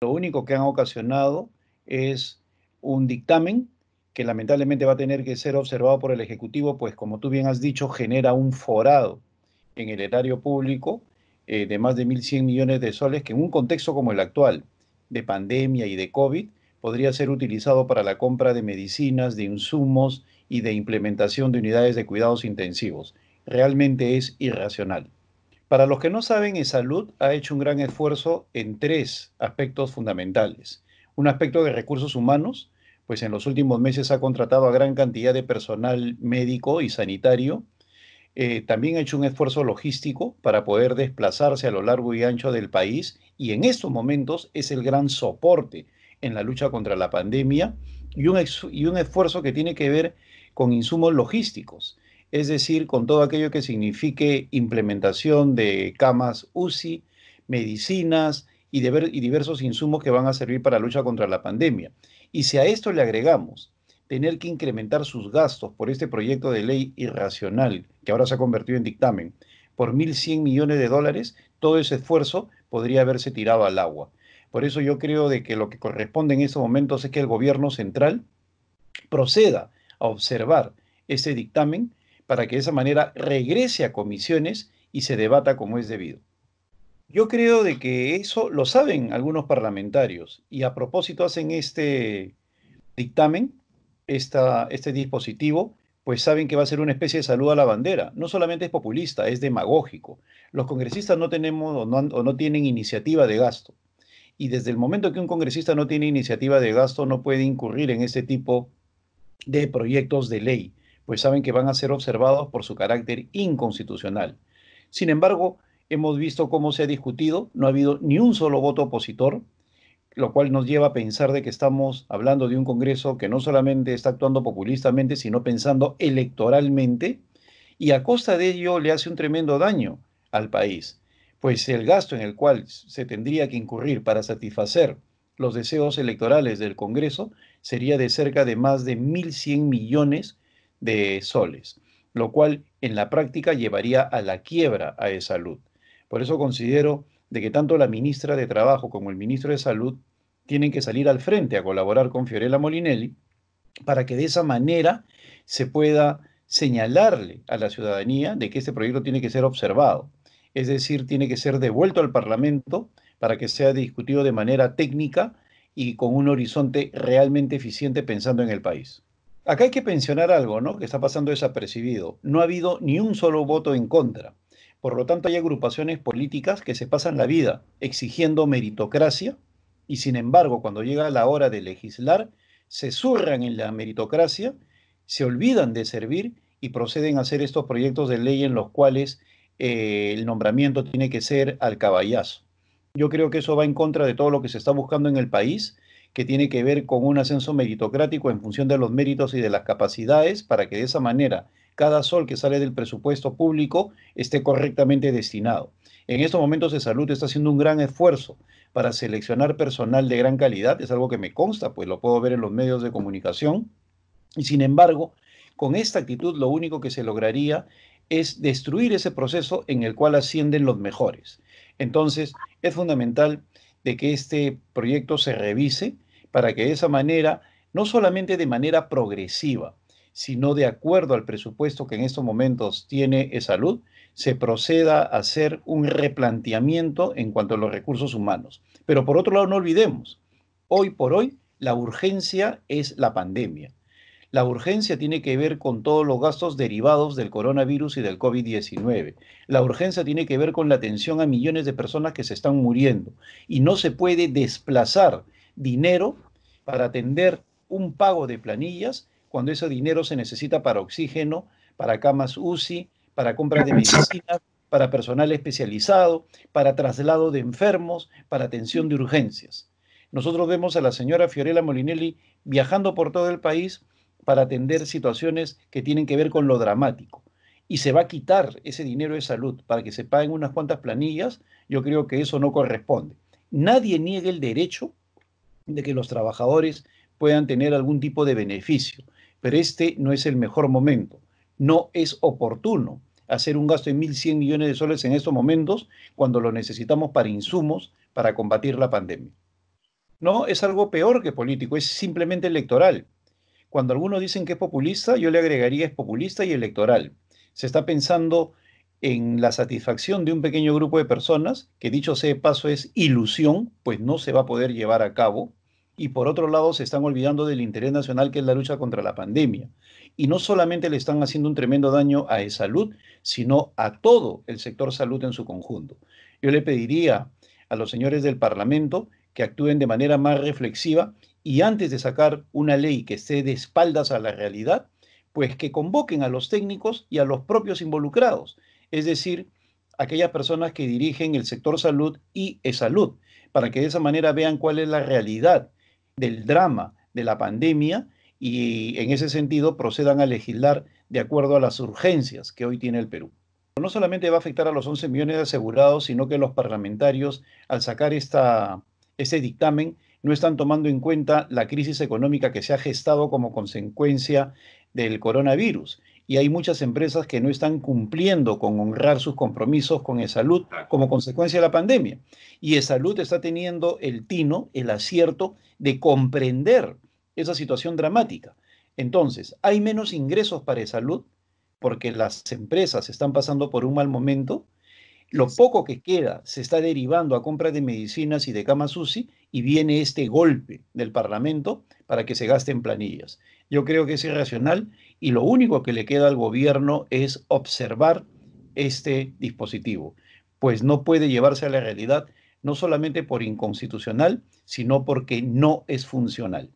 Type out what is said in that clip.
lo único que han ocasionado es un dictamen que lamentablemente va a tener que ser observado por el Ejecutivo, pues como tú bien has dicho, genera un forado en el erario público eh, de más de 1.100 millones de soles, que en un contexto como el actual, de pandemia y de COVID, podría ser utilizado para la compra de medicinas, de insumos y de implementación de unidades de cuidados intensivos. Realmente es irracional. Para los que no saben, salud ha hecho un gran esfuerzo en tres aspectos fundamentales. Un aspecto de recursos humanos, pues en los últimos meses ha contratado a gran cantidad de personal médico y sanitario. Eh, también ha hecho un esfuerzo logístico para poder desplazarse a lo largo y ancho del país y en estos momentos es el gran soporte en la lucha contra la pandemia y un esfuerzo que tiene que ver con insumos logísticos es decir, con todo aquello que signifique implementación de camas UCI, medicinas y, diversos insumos que van a servir para la lucha contra la pandemia. Y si a esto le agregamos tener que incrementar sus gastos por este proyecto de ley irracional, que ahora se ha convertido en dictamen, por 1.100 millones de dólares, todo ese esfuerzo podría haberse tirado al agua. Por eso yo creo de que lo que corresponde en estos momentos es que el gobierno central proceda a observar ese dictamen para que de esa manera regrese a comisiones y se debata como es debido. Yo creo de que eso lo saben algunos parlamentarios y a propósito hacen este dictamen, este dispositivo, pues saben que va a ser una especie de salud a la bandera. No solamente es populista, es demagógico. Los congresistas no tenemos o no, o no tienen iniciativa de gasto. Y desde el momento que un congresista no tiene iniciativa de gasto, no puede incurrir en ese tipo de proyectos de ley pues saben que van a ser observados por su carácter inconstitucional. Sin embargo, hemos visto cómo se ha discutido, no ha habido ni un solo voto opositor, lo cual nos lleva a pensar de que estamos hablando de un Congreso que no solamente está actuando populistamente, sino pensando electoralmente, y a costa de ello le hace un tremendo daño al país, pues el gasto en el cual se tendría que incurrir para satisfacer los deseos electorales del Congreso sería de cerca de más de 1.100 millones de soles, lo cual en la práctica llevaría a la quiebra a e salud. Por eso considero de que tanto la ministra de Trabajo como el ministro de Salud tienen que salir al frente a colaborar con Fiorella Molinelli para que de esa manera se pueda señalarle a la ciudadanía de que este proyecto tiene que ser observado. Es decir, tiene que ser devuelto al Parlamento para que sea discutido de manera técnica y con un horizonte realmente eficiente pensando en el país. Acá hay que pensionar algo, ¿no? Que está pasando desapercibido. No ha habido ni un solo voto en contra. Por lo tanto, hay agrupaciones políticas que se pasan la vida exigiendo meritocracia y, sin embargo, cuando llega la hora de legislar, se zurran en la meritocracia, se olvidan de servir y proceden a hacer estos proyectos de ley en los cuales eh, el nombramiento tiene que ser al caballazo. Yo creo que eso va en contra de todo lo que se está buscando en el país que tiene que ver con un ascenso meritocrático en función de los méritos y de las capacidades para que de esa manera cada sol que sale del presupuesto público esté correctamente destinado. En estos momentos de salud está haciendo un gran esfuerzo para seleccionar personal de gran calidad, es algo que me consta, pues lo puedo ver en los medios de comunicación, y sin embargo, con esta actitud lo único que se lograría es destruir ese proceso en el cual ascienden los mejores. Entonces, es fundamental de que este proyecto se revise, para que de esa manera, no solamente de manera progresiva, sino de acuerdo al presupuesto que en estos momentos tiene salud, se proceda a hacer un replanteamiento en cuanto a los recursos humanos. Pero por otro lado, no olvidemos, hoy por hoy la urgencia es la pandemia. La urgencia tiene que ver con todos los gastos derivados del coronavirus y del COVID-19. La urgencia tiene que ver con la atención a millones de personas que se están muriendo. Y no se puede desplazar dinero para atender un pago de planillas cuando ese dinero se necesita para oxígeno, para camas UCI, para compra de medicinas, para personal especializado, para traslado de enfermos, para atención de urgencias. Nosotros vemos a la señora Fiorella Molinelli viajando por todo el país para atender situaciones que tienen que ver con lo dramático. Y se va a quitar ese dinero de salud para que se paguen unas cuantas planillas, yo creo que eso no corresponde. Nadie niega el derecho de que los trabajadores puedan tener algún tipo de beneficio, pero este no es el mejor momento. No es oportuno hacer un gasto de 1.100 millones de soles en estos momentos cuando lo necesitamos para insumos para combatir la pandemia. No, es algo peor que político, es simplemente electoral. Cuando algunos dicen que es populista, yo le agregaría es populista y electoral. Se está pensando en la satisfacción de un pequeño grupo de personas, que dicho sea de paso es ilusión, pues no se va a poder llevar a cabo, y por otro lado se están olvidando del interés nacional que es la lucha contra la pandemia. Y no solamente le están haciendo un tremendo daño a salud, sino a todo el sector salud en su conjunto. Yo le pediría a los señores del Parlamento que actúen de manera más reflexiva y antes de sacar una ley que esté de espaldas a la realidad, pues que convoquen a los técnicos y a los propios involucrados, es decir, aquellas personas que dirigen el sector salud y e-salud, para que de esa manera vean cuál es la realidad del drama de la pandemia y en ese sentido procedan a legislar de acuerdo a las urgencias que hoy tiene el Perú. No solamente va a afectar a los 11 millones de asegurados, sino que los parlamentarios, al sacar esta, este dictamen, no están tomando en cuenta la crisis económica que se ha gestado como consecuencia del coronavirus. Y hay muchas empresas que no están cumpliendo con honrar sus compromisos con el salud como consecuencia de la pandemia. Y el salud está teniendo el tino, el acierto de comprender esa situación dramática. Entonces, hay menos ingresos para el salud porque las empresas están pasando por un mal momento. Lo poco que queda se está derivando a compra de medicinas y de camas UCI y viene este golpe del Parlamento para que se gasten planillas. Yo creo que es irracional y lo único que le queda al gobierno es observar este dispositivo, pues no puede llevarse a la realidad no solamente por inconstitucional, sino porque no es funcional.